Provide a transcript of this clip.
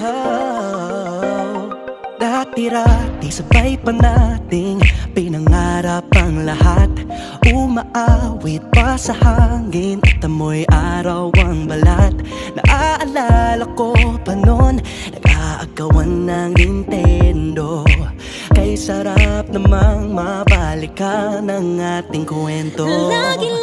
Oh, Dati-rati sabay pa nating pinangarap ang lahat. Umaawit pa sa hangin at amoy araw ang balat. Naaalala ko pa noon nag-aagawan ng Nintendo. Kay sarap namang mabalikan ang ating kwento. Lagi